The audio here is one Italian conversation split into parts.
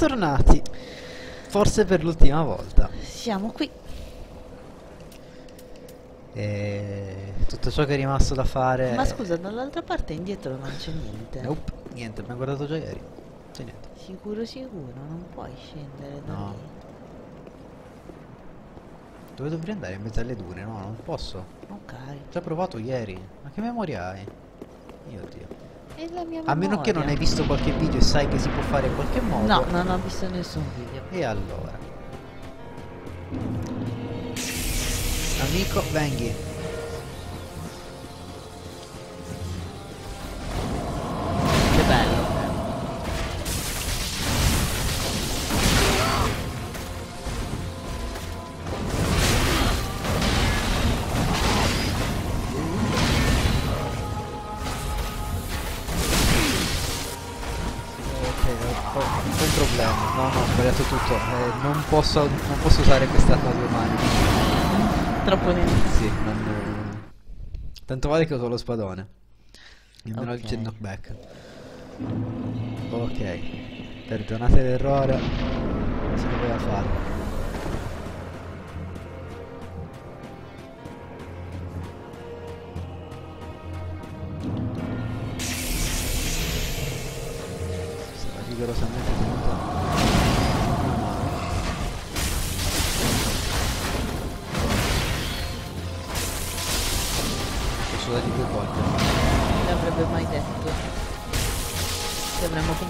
Bentornati. Forse per l'ultima volta. Siamo qui. E tutto ciò che è rimasto da fare. Ma scusa, dall'altra parte indietro non c'è niente. Nope, niente, abbiamo guardato già ieri. C'è niente. Sicuro, sicuro, non puoi scendere da No. lì. Dove dovrei andare? In mezzo alle dune? No, non posso. Ok. Ci ho provato ieri. Ma che memoria hai? Io Dio. A meno che non hai visto qualche video e sai che si può fare in qualche modo. No, non ho visto nessun video. E allora. Amico, venghi. Posso, non posso usare quest'arma a due mani. Troppo lento. Sì, non... Tanto vale che uso lo spadone. Almeno il Ok. jet knockback. Ok. Perdonate l'errore. Si doveva fare.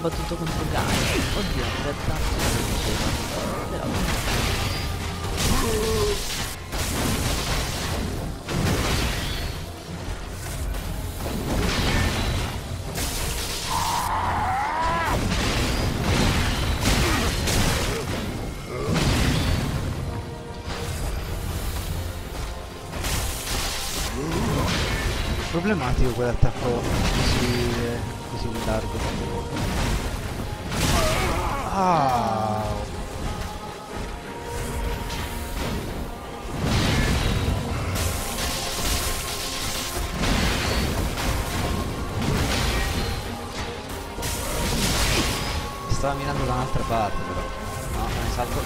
Combattuto contro Gaia. Oddio, in realtà non diceva. Però. Problematico quell'attacco Mi Stava mirando da un'altra parte però. No, mi salto.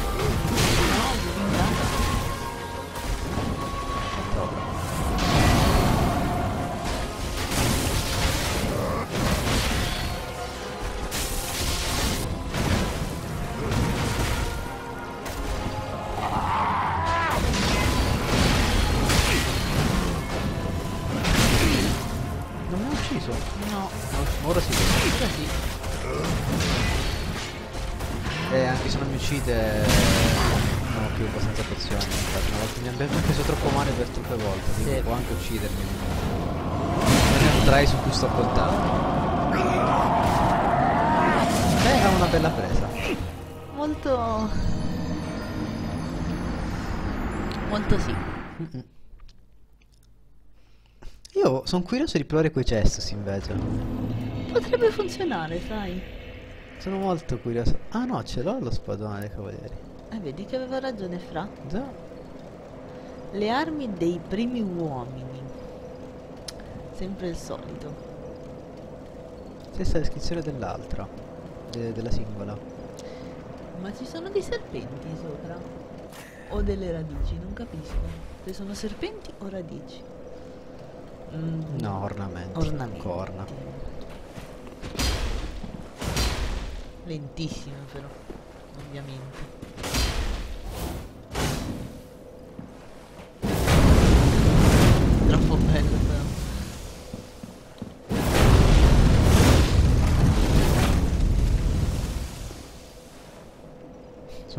Una bella presa. Molto... Molto sì. Io sono curioso di provare quei cestus invece. Potrebbe funzionare, sai. Sono molto curioso. Ah no, ce l'ho lo spadone dei cavalieri. Eh, vedi che aveva ragione Fra. Già. Le armi dei primi uomini. Sempre il solito. Stessa descrizione dell'altra. De- della singola. Ma ci sono dei serpenti sopra? O delle radici? Non capisco. Se sono serpenti o radici? Mm, No, ornamenti. Ornamenti. Corna. Lentissimo però, ovviamente.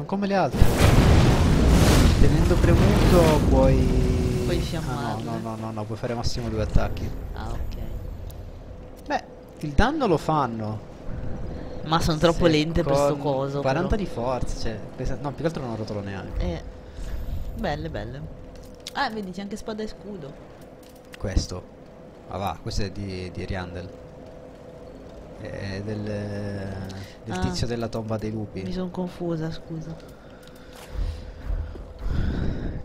Sono come le altre. Tenendo premuto puoi... Puoi Ah, no, fiammarle. no, no, no, no, puoi fare massimo due attacchi. Ah ok. Beh, il danno lo fanno. Ma sono troppo Se lente per sto coso. 40 però. di forza, cioè... pesa- No, più che altro non rotolo neanche. Eh. Belle, belle. Ah, vedi c'è anche spada e scudo. Questo. Ah va, questo è di, di Riandel. È del, del Ah. tizio della tomba dei lupi. Mi sono confusa, scusa.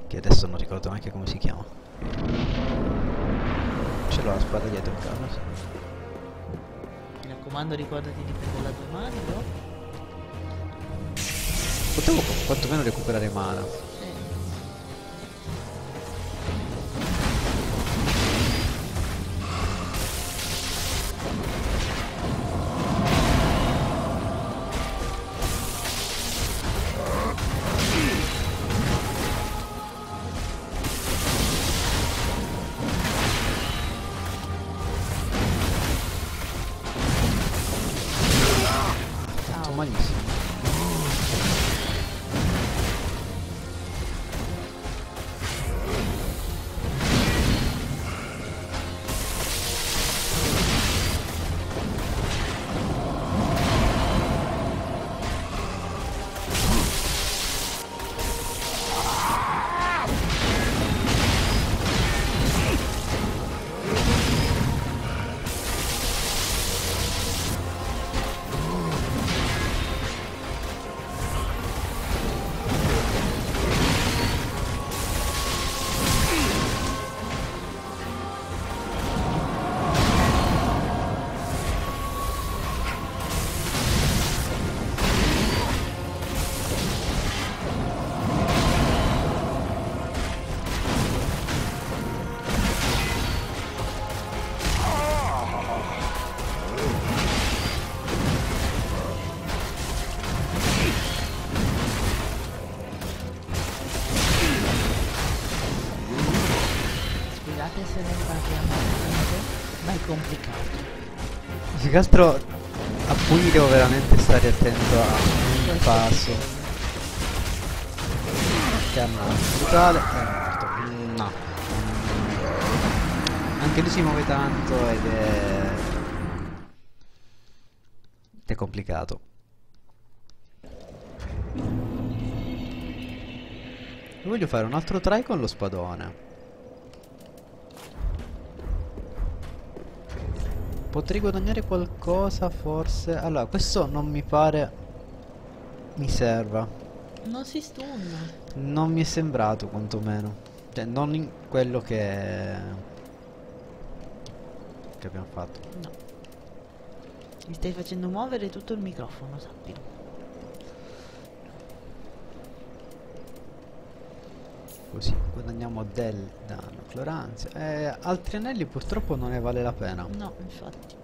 Che adesso non ricordo neanche come si chiama. Ce l'ho la spada dietro casa. sì. Mi raccomando ricordati di prendere la tua mano, no? Potevo quantomeno recuperare mana. Scusate se ne parliamo ma è complicato. Più che altro a pugni devo veramente stare attento a Questo passo. Che hanno brutale. È morto. No. Mm. Anche lui si muove tanto ed è. ed è complicato. Voglio fare un altro try con lo spadone. Potrei guadagnare qualcosa forse. Allora, questo non mi pare mi serva. Non si stunna. Non mi è sembrato quantomeno. Cioè, non in quello che... che abbiamo fatto. No. Mi stai facendo muovere tutto il microfono, sappilo. Così, guadagniamo del danno, floranzia. Eh, altri anelli purtroppo non ne vale la pena. No, infatti.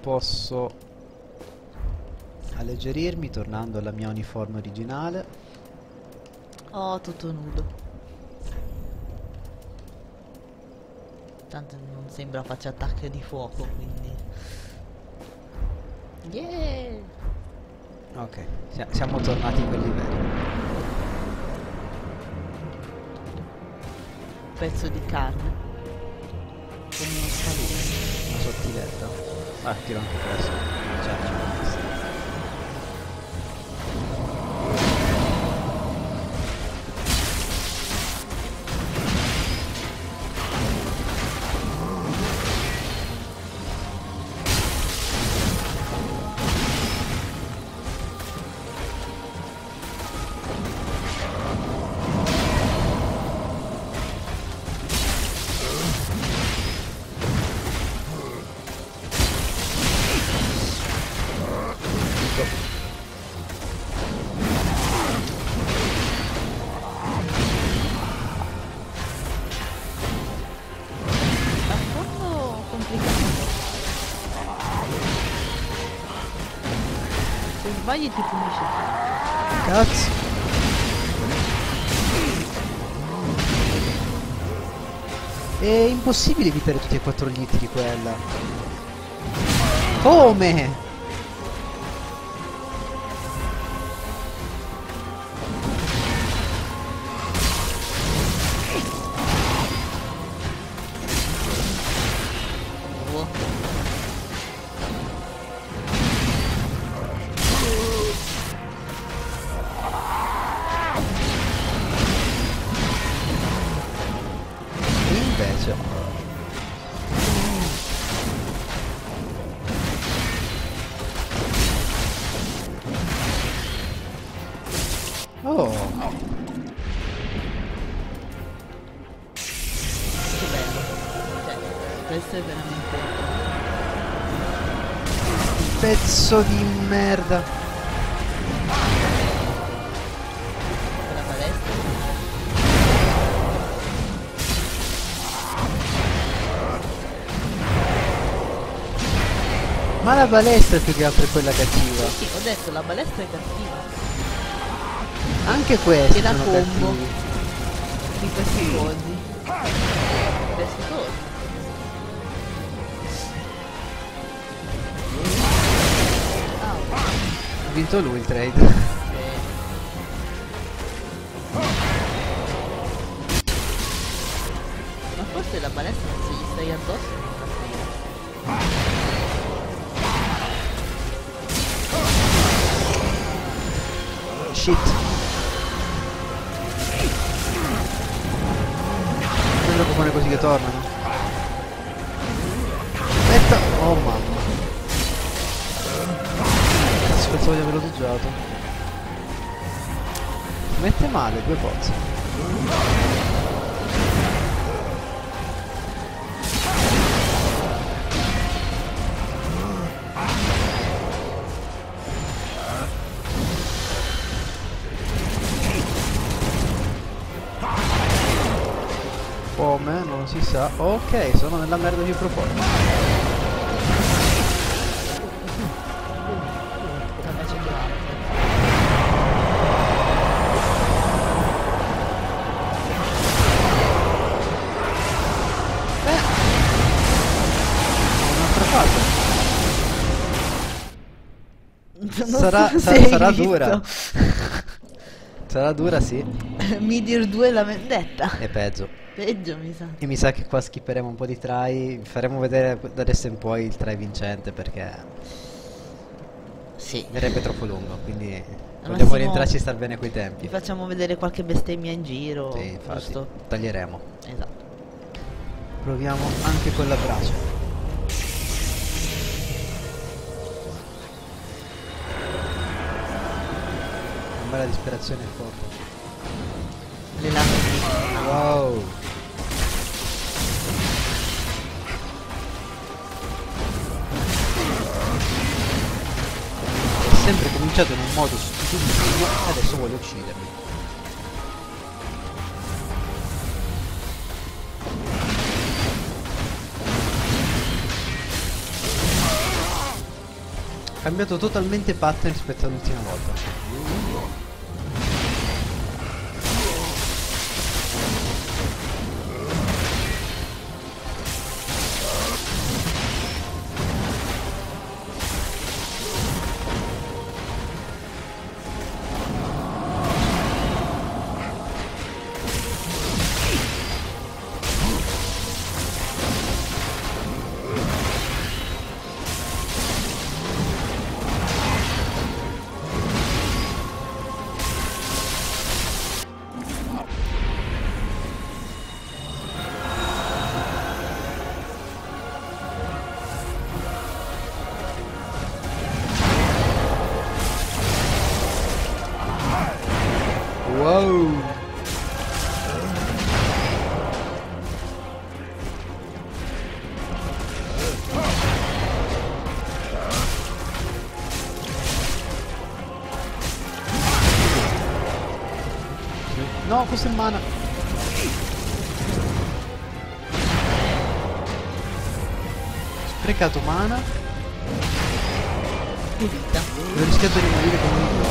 Posso alleggerirmi tornando alla mia uniforme originale. Oh, tutto nudo. Tanto non sembra faccia attacco di fuoco, quindi... Yeah! Ok, sia- siamo tornati a quel livello. Pezzo di carne. Con uno spadone. Una sottiletta. Ah, anche questo. Cioè, c'è sbagli ti punisce. Cazzo. È impossibile evitare tutti e quattro gli di quella. Come? Ma la balestra più che altro è quella cattiva. Sì, ho detto la balestra è cattiva. Anche questi E la combo. cattivi. Di questi cosi. Questi Ha vinto lui il trade. Ma forse la balestra se gli stai addosso Shit. Quello Pokémon così che tornano. Aspetta. Oh mamma. Cazzo, pensavo di averlo doggiato. Mette male due pozze. Sa. Ok, sono nella merda c'è più altro. Un'altra fase. Sarà, sarà- sarà dura. Sarà dura, sì. Midir 2 la vendetta. E peggio. Peggio mi sa. E mi sa che qua skipperemo un po' di try. Faremo vedere da adesso in poi il try vincente perché Sì. verrebbe troppo lungo. Quindi Al vogliamo rientrarci e star bene coi Vi tempi. facciamo vedere qualche bestemmia in giro. Sì, infatti. Giusto? Taglieremo. Esatto. Proviamo anche con la braccia. Una bella disperazione forte. Lame Wow. È sempre cominciato in un modo stupidissimo e adesso vuole uccidermi. Cambiato totalmente pattern rispetto all'ultima volta. No, questo è mana. Sprecato mana. di vita. Ho rischiato di morire come un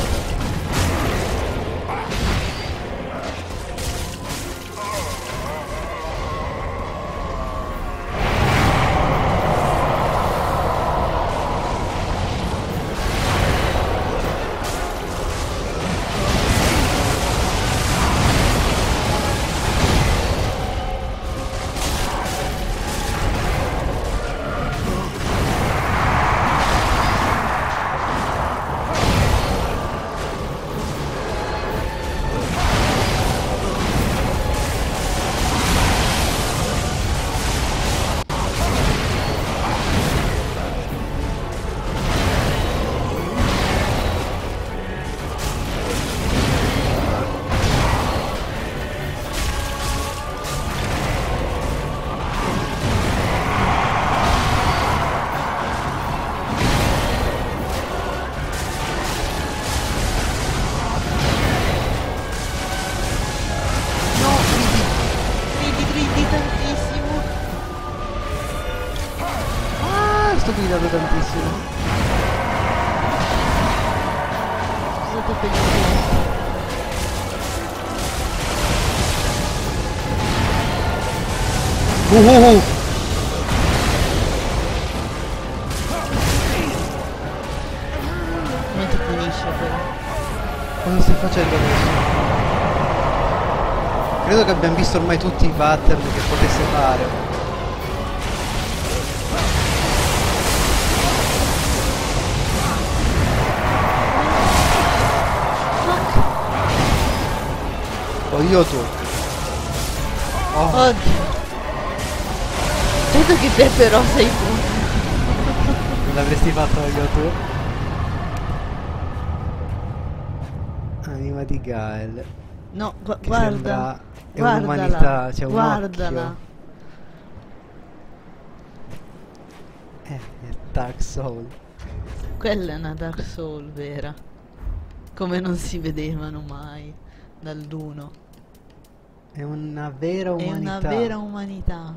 idiota. tantissimo. Il silenzio. Uh, uh, uh. Come ti punisce però? Cosa stai facendo adesso? Credo che abbiamo visto ormai tutti i pattern che potesse fare. Io tu. Oh, Oddio. Vedo che te però sei tu. non l'avresti fatto io tu? Anima di Gael. No, gu- Che guarda. è un'umanità, c'è un Guardala. occhio. Eh, è Dark Soul. Quella è una Dark Soul vera. Come non si vedevano mai dall'uno. È una vera È umanità. una vera umanità.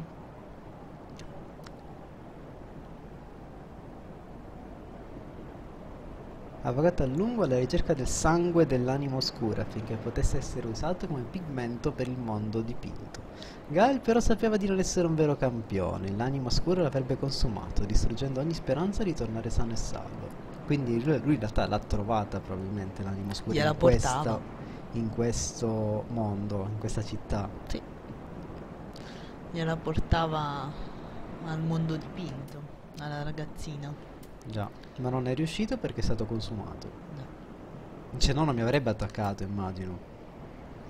Ha vagato a lungo alla ricerca del sangue dell'anima oscura affinché potesse essere usato come pigmento per il mondo dipinto. Gael però sapeva di non essere un vero campione, l'anima oscura l'avrebbe consumato, distruggendo ogni speranza di tornare sano e salvo. Quindi lui, lui in realtà l'ha trovata probabilmente l'anima oscura Gliela in, questa, portava. In questo mondo, in questa città. Sì. Gliela portava al mondo dipinto, alla ragazzina. Già, ma non è riuscito perché è stato consumato. No. Se no non mi avrebbe attaccato, immagino.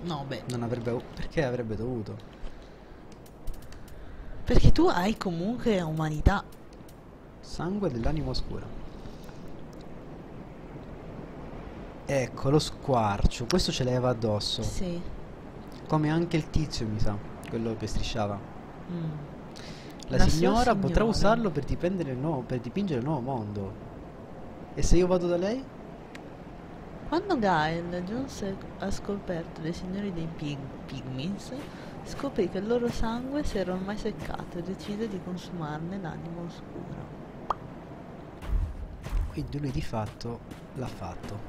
No, beh. Non avrebbe... Perché avrebbe dovuto? Perché tu hai comunque umanità. Sangue dell'anima oscura. Ecco, lo squarcio. Questo ce l'aveva addosso. Sì. Come anche il tizio, mi sa. Quello che strisciava. Mm. La, La sua signora, potrà signora. usarlo per, dipendere il nuovo, per dipingere il nuovo mondo. E se io vado da lei? Quando Gael giunse a scoperto dei signori dei pig- pigmies, scoprì che il loro sangue si era ormai seccato e decise di consumarne l'anima oscura. Quindi lui di fatto l'ha fatto.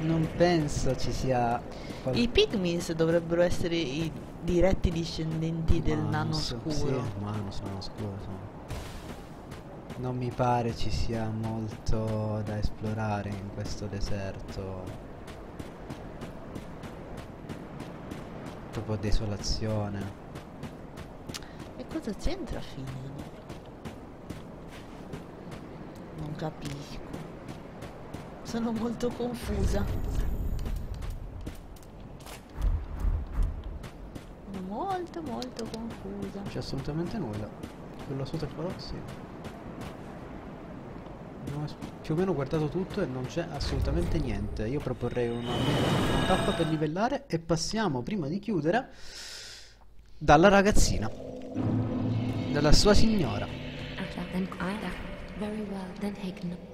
Non penso ci sia... qual- I pigmies dovrebbero essere i diretti discendenti del nano scuro. Sì, Manus, nano scuro, sì. Non mi pare ci sia molto da esplorare in questo deserto. Proprio desolazione. E cosa c'entra Finian? Non capisco. Sono molto confusa. Molto molto confusa. Non c'è assolutamente nulla. Quello sotto il falò, sì. Più o meno guardato tutto e non c'è assolutamente niente. Io proporrei una, una tappa per livellare e passiamo, prima di chiudere, dalla ragazzina. Dalla sua signora. Atla. Very well, then Hagen.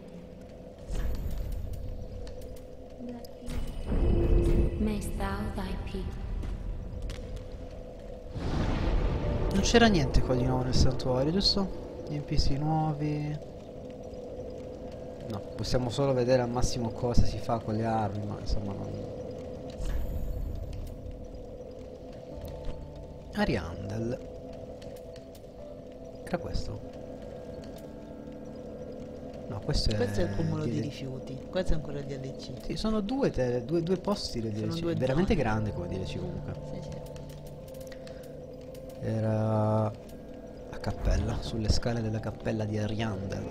Non c'era niente qua di nuovo nel santuario, giusto? NPC nuovi. No, possiamo solo vedere al massimo cosa si fa con le armi, ma insomma non... Ariandel. Era questo? No, questo è... Questo è il cumulo di DL rifiuti. Questo è ancora il DLC. Sì, sono due, te- due, due posti del DLC. due Veramente zone. grande come DLC comunque. Sì, sì. Era a cappella, sulle scale della cappella di Ariandel.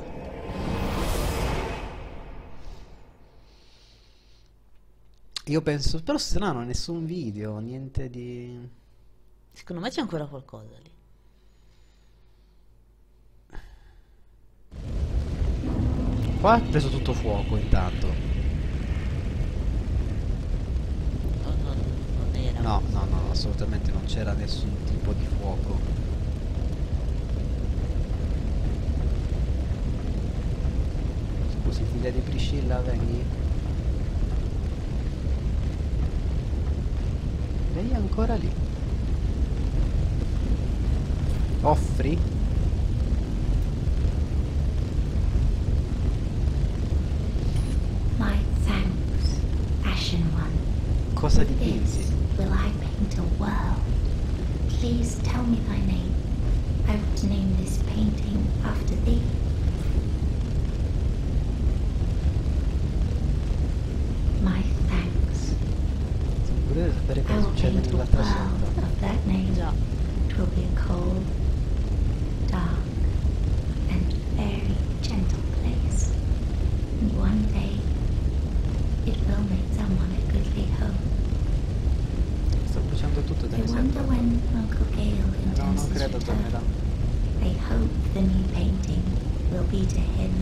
Io penso, però strano, nessun video, niente di... Secondo me c'è ancora qualcosa lì. Qua ha preso tutto fuoco intanto. No, no, non era. No, no, no, assolutamente non c'era nessun tipo di fuoco. Scusi, figlia di Priscilla, vengi. Lei è ancora lì. Offri? With this will I paint a world. Please tell me thy name. I would name this painting after thee. Be to him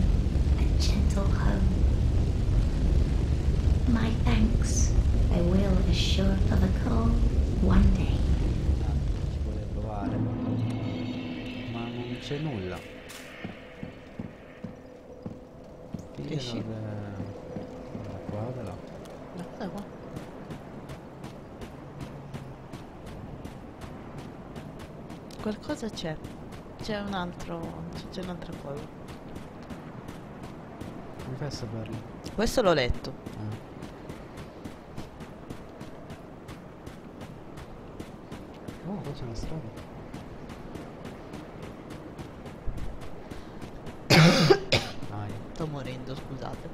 a gentle home. My thanks. I will assure of a call one day. Ah, ci vuole provare. Ma non c'è nulla. Esci. da... da qua o da là. Cosa qua? Qualcosa c'è. C'è un altro. C'è un'altra cosa. Come fai a saperlo? Questo l'ho letto. Ah. Oh, qua c'è una strada. Sto morendo, scusate.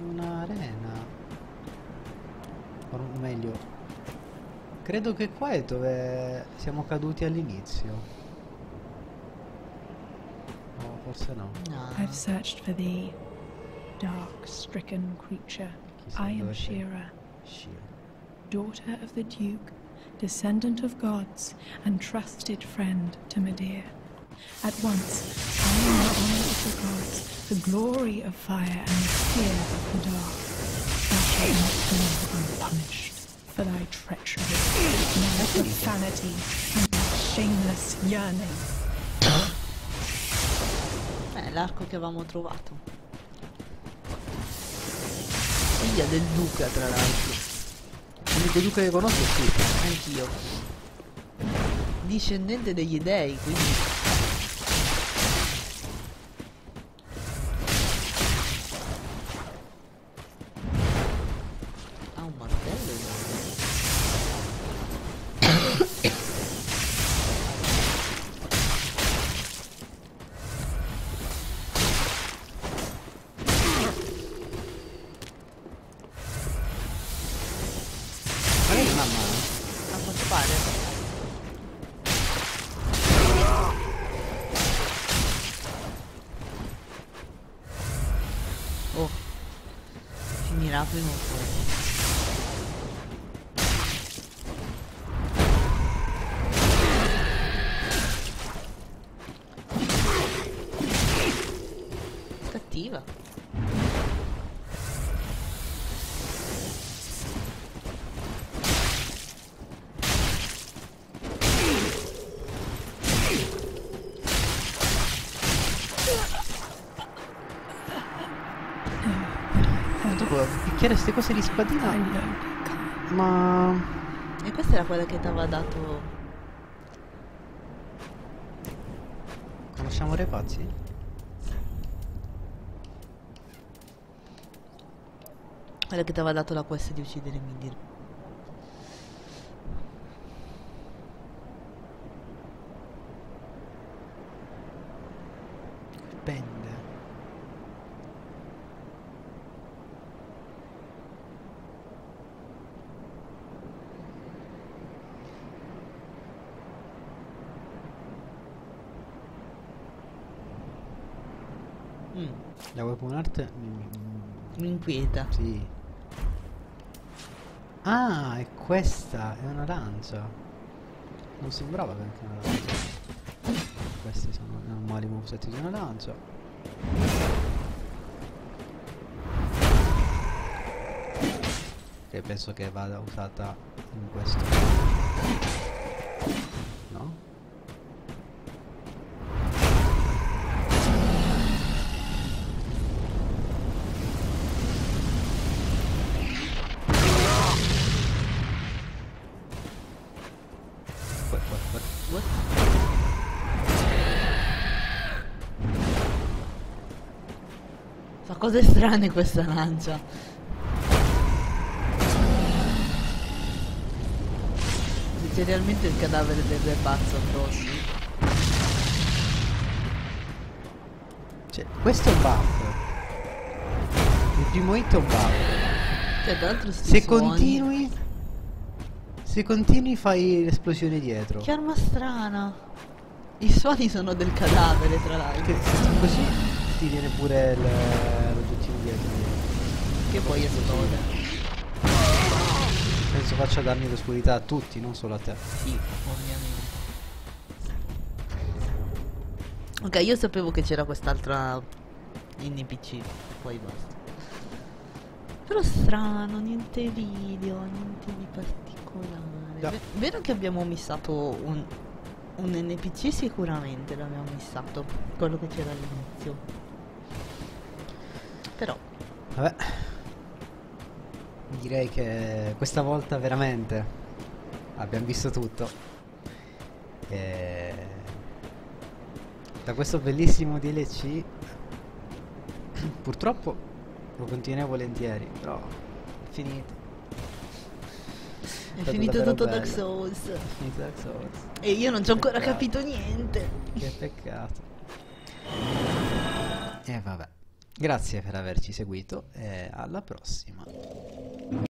Un'arena. O meglio, credo che qua è dove siamo caduti all'inizio. O forse no. No. I've searched for thee, dark, stricken creature. I am dove. Shira, Shira. daughter of the Duke, descendant of gods, and trusted friend to Medea. At once, I am the honor of the gods, the glory of fire, and the fear of the dark. Thou shalt not go unpunished for thy treachery, thy profanity, and shameless yearning. Eh, l'arco che avevamo trovato. Figlia del duca, tra l'altro. L'unico duca che conosco è qui. Anch'io. Discendente degli dei, quindi. Cattiva. Dopo picchiare queste cose di spadina. Ma. E questa era quella che ti aveva dato. Conosciamo Re Quella che ti aveva dato la quest di uccidere Midir. Pende. Mm, La weapon art mi, mi- mi inquieta. Sì. Ah, è questa, è una lancia. Non sembrava neanche una lancia. Questi sono i normali moveset di una lancia. Che penso che vada usata in questo. Cose strane questa lancia. C'è realmente il cadavere del pazzo addosso. Cioè, questo è un buff. Il primo hit è un buff. Cioè, tra l'altro Se suoni. continui... Se continui fai l'esplosione dietro. Che arma strana. I suoni sono del cadavere, tra l'altro. Così ti viene pure il-. Che poi esplode. Penso faccia danni d'oscurità a tutti, non solo a te. Sì, ovviamente. Ok, io sapevo che c'era quest'altra NPC, poi basta. Però strano, niente video, niente di particolare. Ve- vero che abbiamo missato un, un NPC? Sicuramente l'abbiamo missato, quello che c'era all'inizio. Vabbè. Direi che questa volta veramente abbiamo visto tutto. E... Da questo bellissimo DLC purtroppo lo continuerei volentieri, però è finito. è finito tutto Dark. Souls. È finito Dark Souls. E io non ci ho ancora capito niente. Che peccato. E vabbè. Grazie per averci seguito e alla prossima.